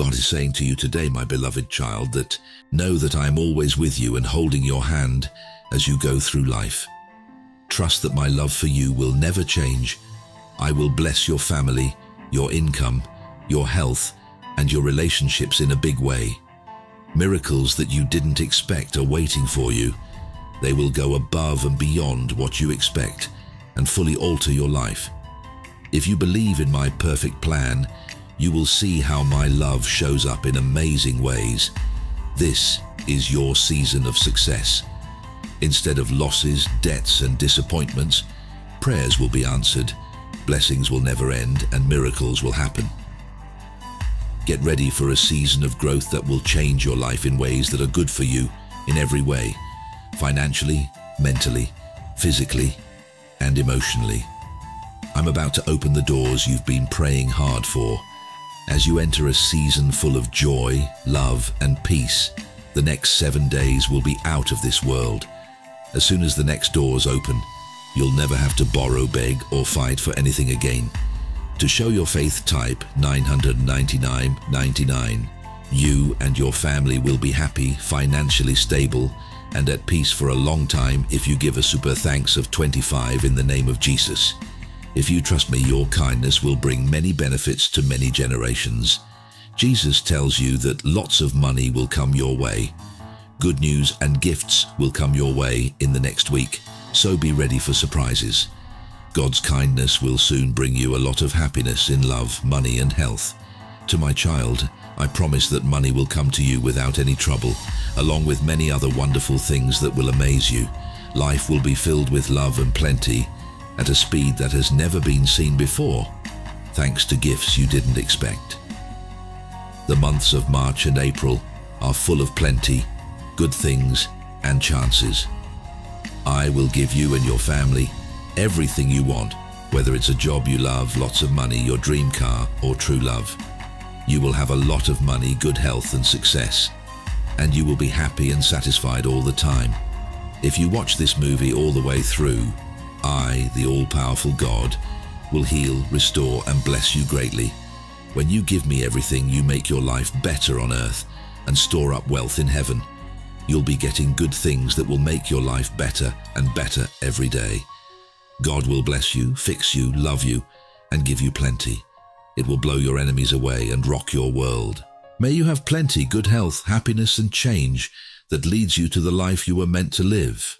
God is saying to you today, my beloved child, that know that I am always with you and holding your hand as you go through life. Trust that my love for you will never change. I will bless your family, your income, your health, and your relationships in a big way. Miracles that you didn't expect are waiting for you. They will go above and beyond what you expect and fully alter your life. If you believe in my perfect plan, you will see how my love shows up in amazing ways. This is your season of success. Instead of losses, debts and disappointments, prayers will be answered, blessings will never end and miracles will happen. Get ready for a season of growth that will change your life in ways that are good for you in every way, financially, mentally, physically, and emotionally. I'm about to open the doors you've been praying hard for. As you enter a season full of joy, love, and peace, the next seven days will be out of this world. As soon as the next doors open, you'll never have to borrow, beg, or fight for anything again. To show your faith type 999.99. You and your family will be happy, financially stable, and at peace for a long time if you give a super thanks of 25 in the name of Jesus. If you trust me, your kindness will bring many benefits to many generations. Jesus tells you that lots of money will come your way. Good news and gifts will come your way in the next week, so be ready for surprises. God's kindness will soon bring you a lot of happiness in love, money and health. To my child, I promise that money will come to you without any trouble, along with many other wonderful things that will amaze you. Life will be filled with love and plenty at a speed that has never been seen before, thanks to gifts you didn't expect. The months of March and April are full of plenty, good things and chances. I will give you and your family everything you want, whether it's a job you love, lots of money, your dream car, or true love. You will have a lot of money, good health and success, and you will be happy and satisfied all the time. If you watch this movie all the way through, I, the all-powerful God, will heal, restore and bless you greatly. When you give me everything, you make your life better on earth and store up wealth in heaven. You'll be getting good things that will make your life better and better every day. God will bless you, fix you, love you, and give you plenty. It will blow your enemies away and rock your world. May you have plenty, good health, happiness and change that leads you to the life you were meant to live.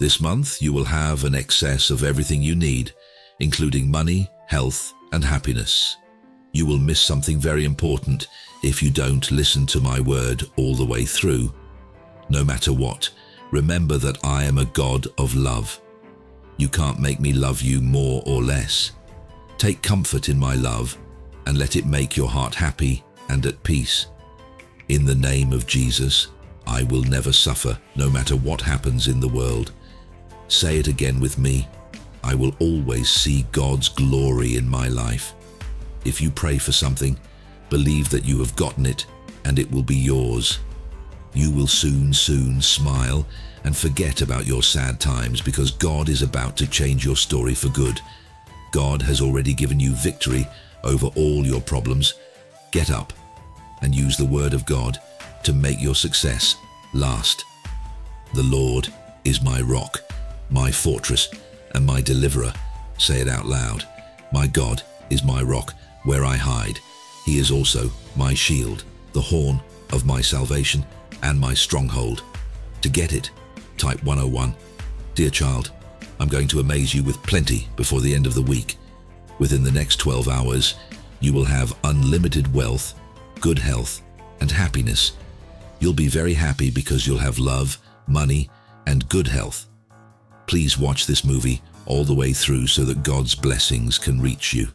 This month you will have an excess of everything you need, including money, health and happiness. You will miss something very important if you don't listen to my word all the way through. No matter what, remember that I am a God of love. You can't make me love you more or less. Take comfort in my love and let it make your heart happy and at peace. In the name of Jesus, I will never suffer no matter what happens in the world. Say it again with me. I will always see God's glory in my life. If you pray for something, believe that you have gotten it and it will be yours. You will soon, soon smile and forget about your sad times because God is about to change your story for good. God has already given you victory over all your problems. Get up and use the word of God to make your success last. The Lord is my rock, my fortress, and my deliverer. Say it out loud. My God is my rock where I hide. He is also my shield, the horn of my salvation, and my stronghold. To get it, Type 101. Dear child, I'm going to amaze you with plenty before the end of the week. Within the next 12 hours, you will have unlimited wealth, good health, and happiness. You'll be very happy because you'll have love, money, and good health. Please watch this movie all the way through so that God's blessings can reach you.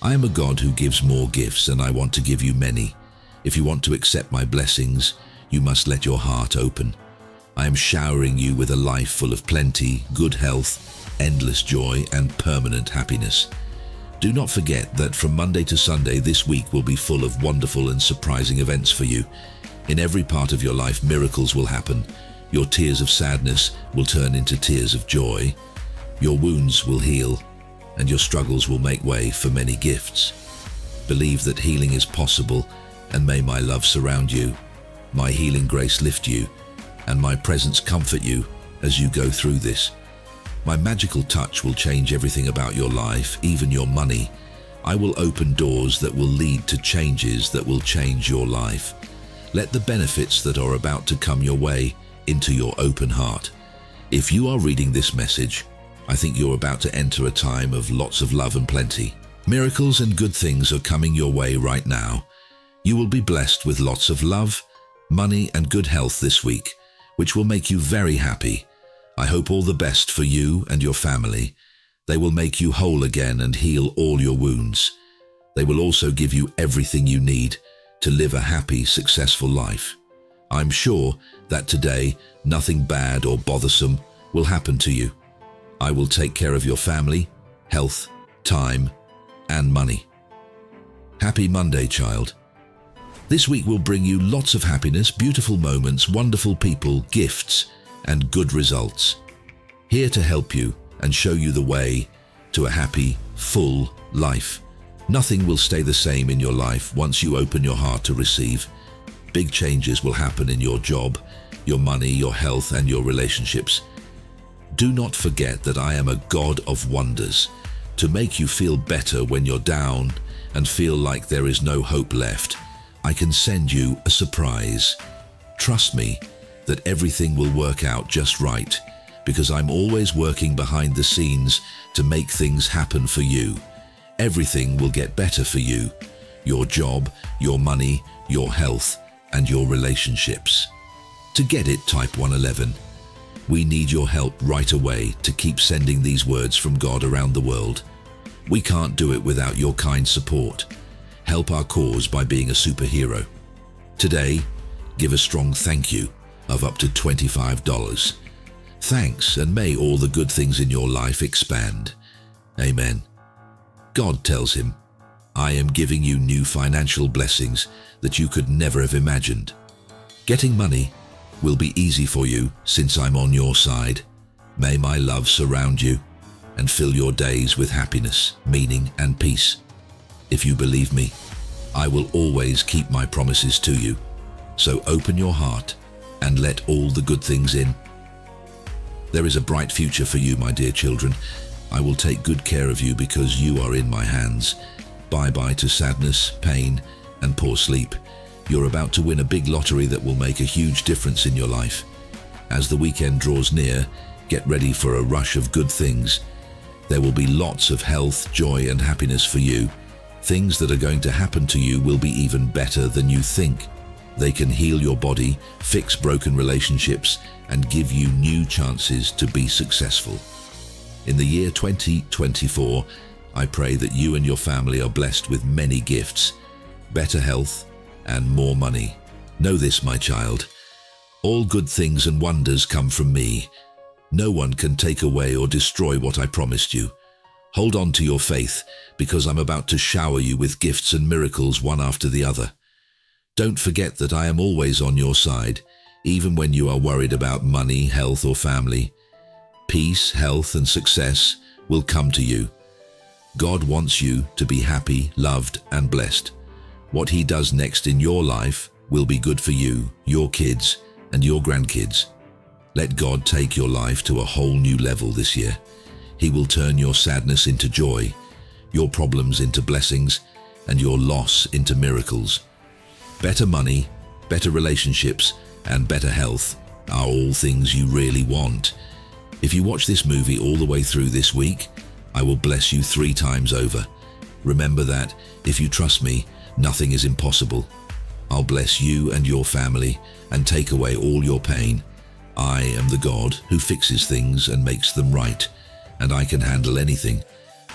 I am a God who gives more gifts and I want to give you many. If you want to accept my blessings, you must let your heart open. I am showering you with a life full of plenty, good health, endless joy, and permanent happiness. Do not forget that from Monday to Sunday this week will be full of wonderful and surprising events for you. In every part of your life, miracles will happen. Your tears of sadness will turn into tears of joy. Your wounds will heal, and your struggles will make way for many gifts. Believe that healing is possible and may my love surround you, my healing grace lift you, and my presence comfort you as you go through this. My magical touch will change everything about your life, even your money. I will open doors that will lead to changes that will change your life. Let the benefits that are about to come your way into your open heart. If you are reading this message, I think you're about to enter a time of lots of love and plenty. Miracles and good things are coming your way right now. You will be blessed with lots of love, money and good health this week, which will make you very happy. I hope all the best for you and your family. They will make you whole again and heal all your wounds. They will also give you everything you need to live a happy, successful life. I'm sure that today nothing bad or bothersome will happen to you. I will take care of your family, health, time, and money. Happy Monday, child. This week will bring you lots of happiness, beautiful moments, wonderful people, gifts, and good results. Here to help you and show you the way to a happy, full life. Nothing will stay the same in your life once you open your heart to receive. Big changes will happen in your job, your money, your health, and your relationships. Do not forget that I am a God of wonders, to make you feel better when you're down and feel like there is no hope left. I can send you a surprise. Trust me that everything will work out just right because I'm always working behind the scenes to make things happen for you everything will get better for you. Your job, your money, your health, and your relationships. To get it, type 111. We need your help right away to keep sending these words from God around the world. We can't do it without your kind support. Help our cause by being a superhero. Today, give a strong thank you of up to $25. Thanks, and may all the good things in your life expand. Amen. God tells him, I am giving you new financial blessings that you could never have imagined. Getting money will be easy for you since I'm on your side. May my love surround you and fill your days with happiness, meaning and peace. If you believe me, I will always keep my promises to you. So open your heart and let all the good things in. There is a bright future for you, my dear children, I will take good care of you because you are in my hands. Bye-bye to sadness, pain, and poor sleep. You're about to win a big lottery that will make a huge difference in your life. As the weekend draws near, get ready for a rush of good things. There will be lots of health, joy, and happiness for you. Things that are going to happen to you will be even better than you think. They can heal your body, fix broken relationships, and give you new chances to be successful. In the year 2024, I pray that you and your family are blessed with many gifts, better health, and more money. Know this, my child. All good things and wonders come from me. No one can take away or destroy what I promised you. Hold on to your faith, because I'm about to shower you with gifts and miracles one after the other. Don't forget that I am always on your side, even when you are worried about money, health, or family. Peace, health, and success will come to you. God wants you to be happy, loved, and blessed. What He does next in your life will be good for you, your kids, and your grandkids. Let God take your life to a whole new level this year. He will turn your sadness into joy, your problems into blessings, and your loss into miracles. Better money, better relationships, and better health are all things you really want. If you watch this movie all the way through this week, I will bless you three times over. Remember that, if you trust me, nothing is impossible. I'll bless you and your family and take away all your pain. I am the God who fixes things and makes them right, and I can handle anything.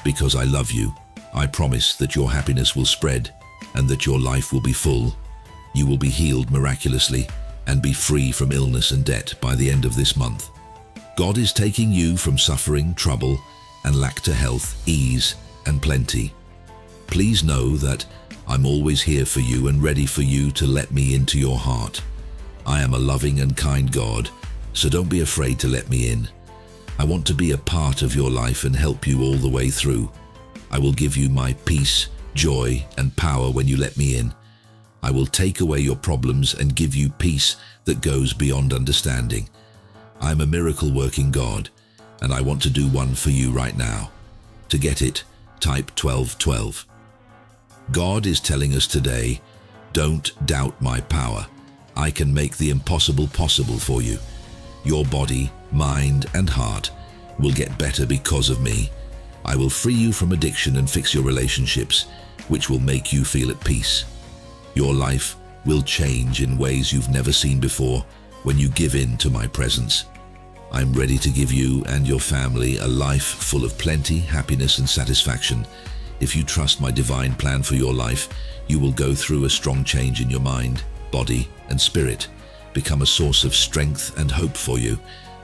Because I love you, I promise that your happiness will spread and that your life will be full. You will be healed miraculously and be free from illness and debt by the end of this month. God is taking you from suffering, trouble, and lack to health, ease, and plenty. Please know that I'm always here for you and ready for you to let me into your heart. I am a loving and kind God, so don't be afraid to let me in. I want to be a part of your life and help you all the way through. I will give you my peace, joy, and power when you let me in. I will take away your problems and give you peace that goes beyond understanding. I'm a miracle-working God, and I want to do one for you right now. To get it, type 1212. God is telling us today, don't doubt my power. I can make the impossible possible for you. Your body, mind, and heart will get better because of me. I will free you from addiction and fix your relationships, which will make you feel at peace. Your life will change in ways you've never seen before when you give in to my presence. I'm ready to give you and your family a life full of plenty, happiness and satisfaction. If you trust my divine plan for your life, you will go through a strong change in your mind, body and spirit, become a source of strength and hope for you.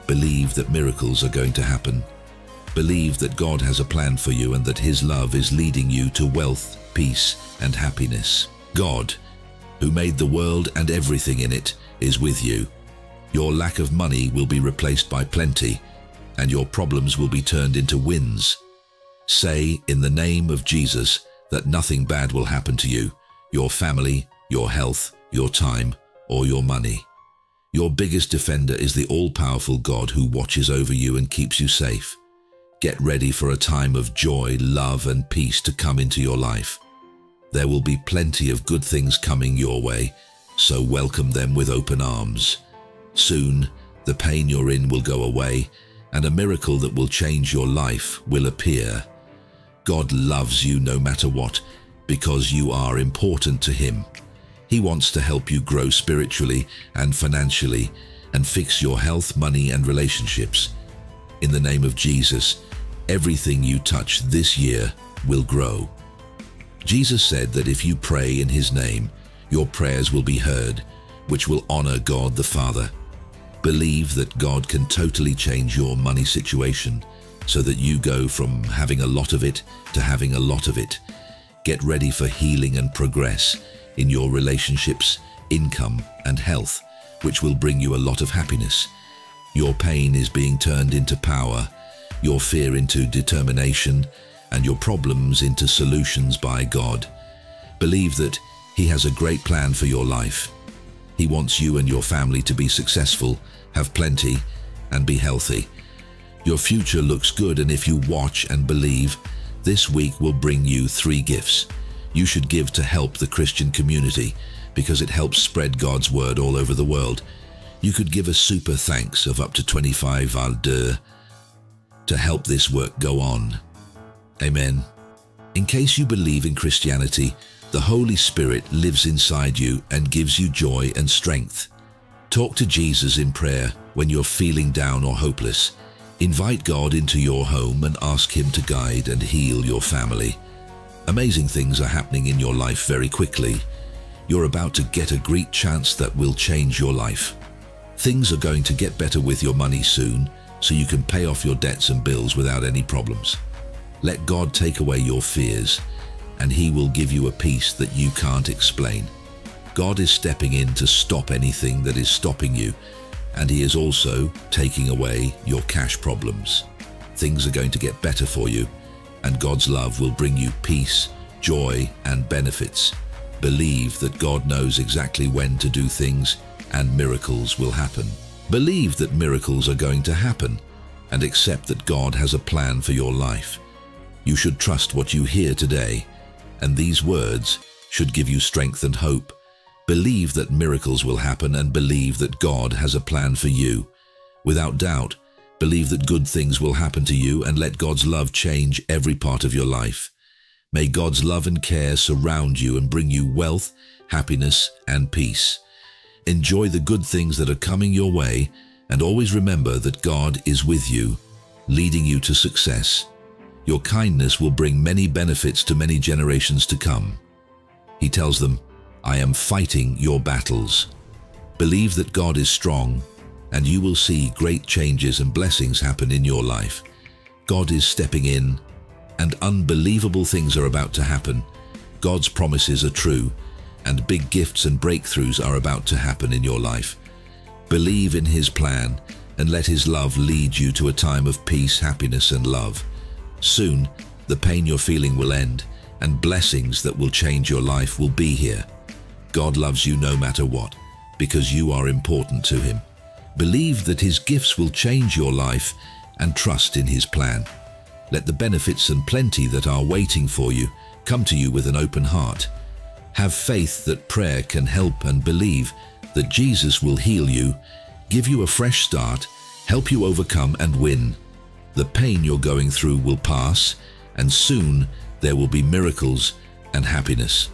Believe that miracles are going to happen. Believe that God has a plan for you and that his love is leading you to wealth, peace and happiness. God, who made the world and everything in it, is with you. Your lack of money will be replaced by plenty, and your problems will be turned into wins. Say, in the name of Jesus, that nothing bad will happen to you, your family, your health, your time, or your money. Your biggest defender is the all-powerful God who watches over you and keeps you safe. Get ready for a time of joy, love and peace to come into your life. There will be plenty of good things coming your way, so welcome them with open arms. Soon, the pain you're in will go away, and a miracle that will change your life will appear. God loves you no matter what, because you are important to Him. He wants to help you grow spiritually and financially and fix your health, money and relationships. In the name of Jesus, everything you touch this year will grow. Jesus said that if you pray in his name, your prayers will be heard, which will honor God the Father. Believe that God can totally change your money situation so that you go from having a lot of it to having a lot of it. Get ready for healing and progress in your relationships, income and health, which will bring you a lot of happiness. Your pain is being turned into power, your fear into determination, and your problems into solutions by God. Believe that He has a great plan for your life. He wants you and your family to be successful, have plenty, and be healthy. Your future looks good and if you watch and believe, this week will bring you three gifts you should give to help the Christian community because it helps spread God's word all over the world. You could give a super thanks of up to 25 dollars to help this work go on. Amen. In case you believe in Christianity, the Holy Spirit lives inside you and gives you joy and strength. Talk to Jesus in prayer when you're feeling down or hopeless. Invite God into your home and ask Him to guide and heal your family. Amazing things are happening in your life very quickly. You're about to get a great chance that will change your life. Things are going to get better with your money soon, so you can pay off your debts and bills without any problems. Let God take away your fears, and He will give you a peace that you can't explain. God is stepping in to stop anything that is stopping you, and He is also taking away your cash problems. Things are going to get better for you, and God's love will bring you peace, joy, and benefits. Believe that God knows exactly when to do things and miracles will happen. Believe that miracles are going to happen and accept that God has a plan for your life. You should trust what you hear today, and these words should give you strength and hope. Believe that miracles will happen and believe that God has a plan for you. Without doubt, Believe that good things will happen to you and let God's love change every part of your life. May God's love and care surround you and bring you wealth, happiness, and peace. Enjoy the good things that are coming your way and always remember that God is with you, leading you to success. Your kindness will bring many benefits to many generations to come. He tells them, I am fighting your battles. Believe that God is strong and you will see great changes and blessings happen in your life. God is stepping in, and unbelievable things are about to happen. God's promises are true, and big gifts and breakthroughs are about to happen in your life. Believe in His plan, and let His love lead you to a time of peace, happiness, and love. Soon, the pain you're feeling will end, and blessings that will change your life will be here. God loves you no matter what, because you are important to him. Believe that his gifts will change your life and trust in his plan. Let the benefits and plenty that are waiting for you come to you with an open heart. Have faith that prayer can help and believe that Jesus will heal you, give you a fresh start, help you overcome and win. The pain you're going through will pass, and soon there will be miracles and happiness.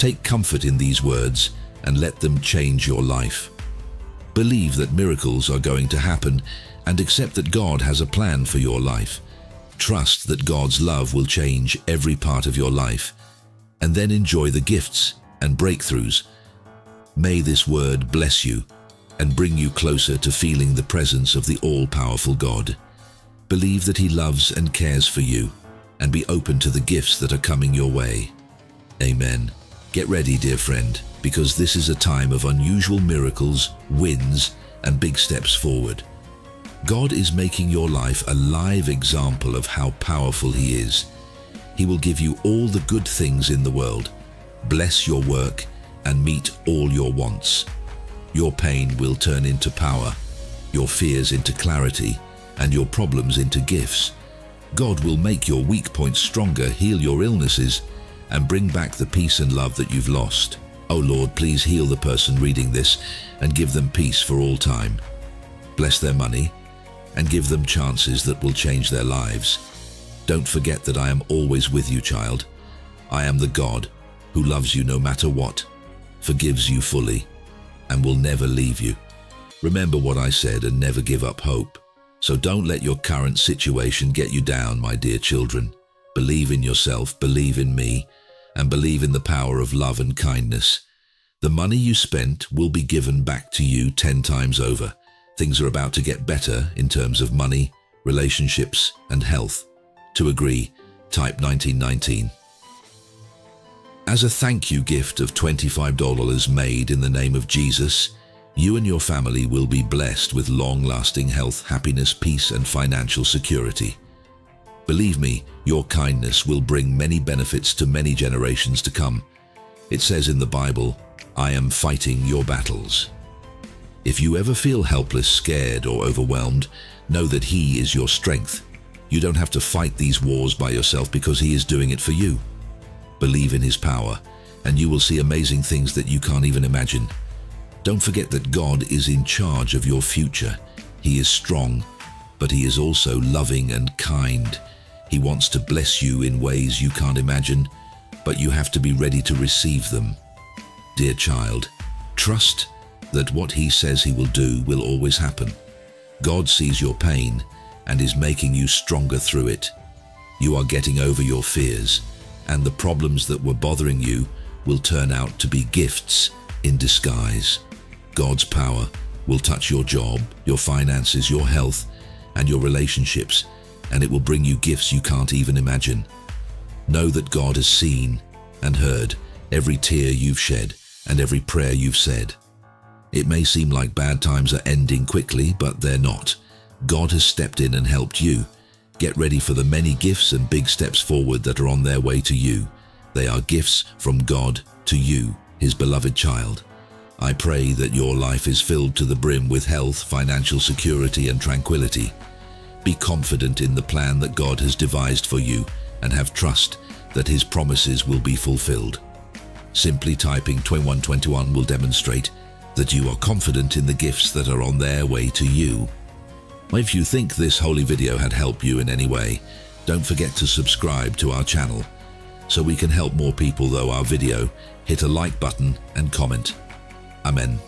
Take comfort in these words and let them change your life. Believe that miracles are going to happen and accept that God has a plan for your life. Trust that God's love will change every part of your life and then enjoy the gifts and breakthroughs. May this word bless you and bring you closer to feeling the presence of the all-powerful God. Believe that He loves and cares for you and be open to the gifts that are coming your way. Amen. Get ready, dear friend, because this is a time of unusual miracles, wins, and big steps forward. God is making your life a live example of how powerful He is. He will give you all the good things in the world, bless your work, and meet all your wants. Your pain will turn into power, your fears into clarity, and your problems into gifts. God will make your weak points stronger, heal your illnesses, and bring back the peace and love that you've lost. Oh Lord, please heal the person reading this and give them peace for all time. Bless their money and give them chances that will change their lives. Don't forget that I am always with you, child. I am the God who loves you no matter what, forgives you fully, and will never leave you. Remember what I said and never give up hope. So don't let your current situation get you down, my dear children. Believe in yourself, believe in me, and believe in the power of love and kindness. The money you spent will be given back to you ten times over. Things are about to get better in terms of money, relationships, and health. To agree, type 1919. As a thank you gift of $25 made in the name of Jesus, you and your family will be blessed with long-lasting health, happiness, peace, and financial security. Believe me, your kindness will bring many benefits to many generations to come. It says in the Bible, I am fighting your battles. If you ever feel helpless, scared, or overwhelmed, know that He is your strength. You don't have to fight these wars by yourself because He is doing it for you. Believe in His power, and you will see amazing things that you can't even imagine. Don't forget that God is in charge of your future. He is strong, but He is also loving and kind. He wants to bless you in ways you can't imagine, but you have to be ready to receive them. Dear child, trust that what he says he will do will always happen. God sees your pain and is making you stronger through it. You are getting over your fears, and the problems that were bothering you will turn out to be gifts in disguise. God's power will touch your job, your finances, your health, and your relationships and it will bring you gifts you can't even imagine. Know that God has seen and heard every tear you've shed and every prayer you've said. It may seem like bad times are ending quickly, but they're not. God has stepped in and helped you. Get ready for the many gifts and big steps forward that are on their way to you. They are gifts from God to you, His beloved child. I pray that your life is filled to the brim with health, financial security and tranquility. Be confident in the plan that God has devised for you and have trust that His promises will be fulfilled. Simply typing 2121 will demonstrate that you are confident in the gifts that are on their way to you. If you think this holy video had helped you in any way, don't forget to subscribe to our channel. So we can help more people though our video, hit a like button and comment. Amen.